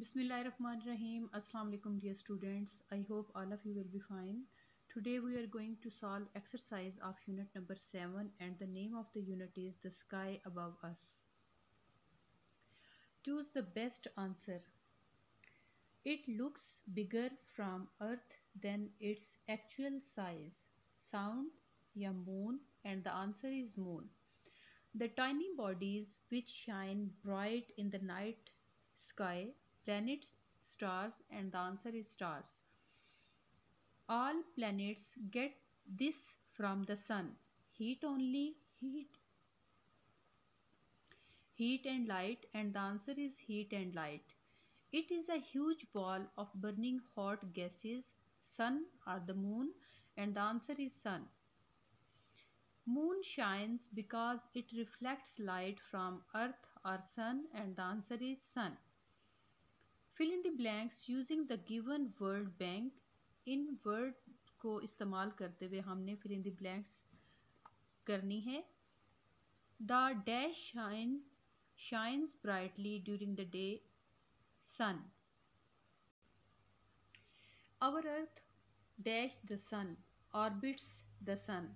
Bismillahirrahmanirrahim. Assalamu alaikum dear students. I hope all of you will be fine. Today we are going to solve exercise of unit number 7 and the name of the unit is the sky above us. Choose the best answer. It looks bigger from earth than its actual size. Sound ya moon and the answer is moon. The tiny bodies which shine bright in the night sky planets, stars, and the answer is stars. All planets get this from the sun. Heat only, heat, heat and light, and the answer is heat and light. It is a huge ball of burning hot gases, sun or the moon, and the answer is sun. Moon shines because it reflects light from earth or sun, and the answer is sun. Fill in the blanks using the given word bank in word को इस्तेमाल करते हुए हमने fill in the blanks करनी है। The dash shine shines brightly during the day sun our earth dash the sun orbits the sun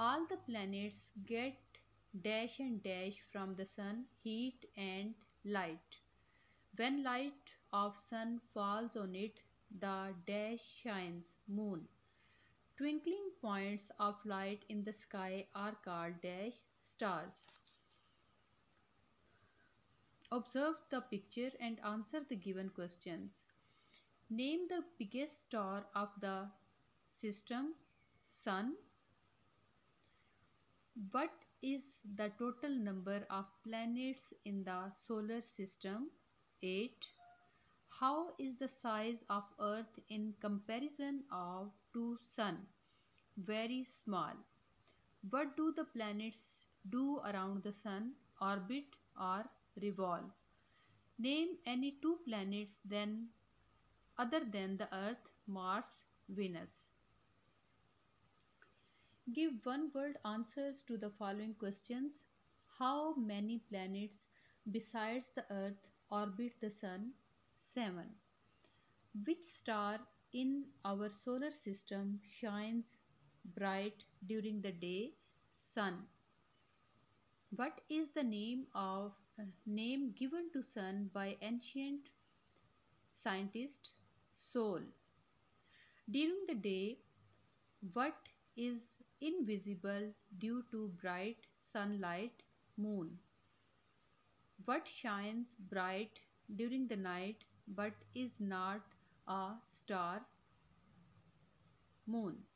all the planets get dash and dash from the sun heat and light When light of sun falls on it, the dash shines moon. Twinkling points of light in the sky are called dash stars. Observe the picture and answer the given questions. Name the biggest star of the system, Sun. What is the total number of planets in the solar system? 8. How is the size of earth in comparison of to sun? Very small. What do the planets do around the sun? Orbit or revolve? Name any two planets then other than the earth, Mars, Venus. Give one word answers to the following questions. How many planets besides the earth orbit the sun 7 which star in our solar system shines bright during the day? Sun. What is the name of uh, name given to sun by ancient scientist? Sol. During the day what is invisible due to bright sunlight moon what shines bright during the night but is not a star? Moon.